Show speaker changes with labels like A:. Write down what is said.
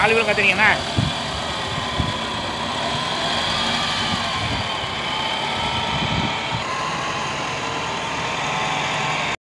A: நாலு பேரும் கத்துறீங்கண்ணா